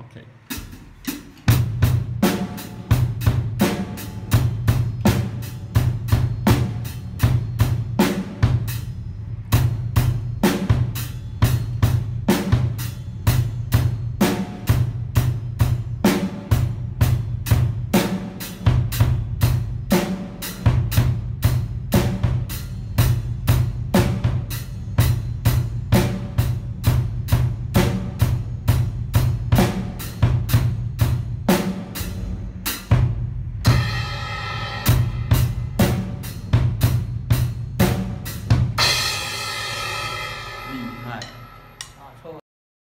Okay.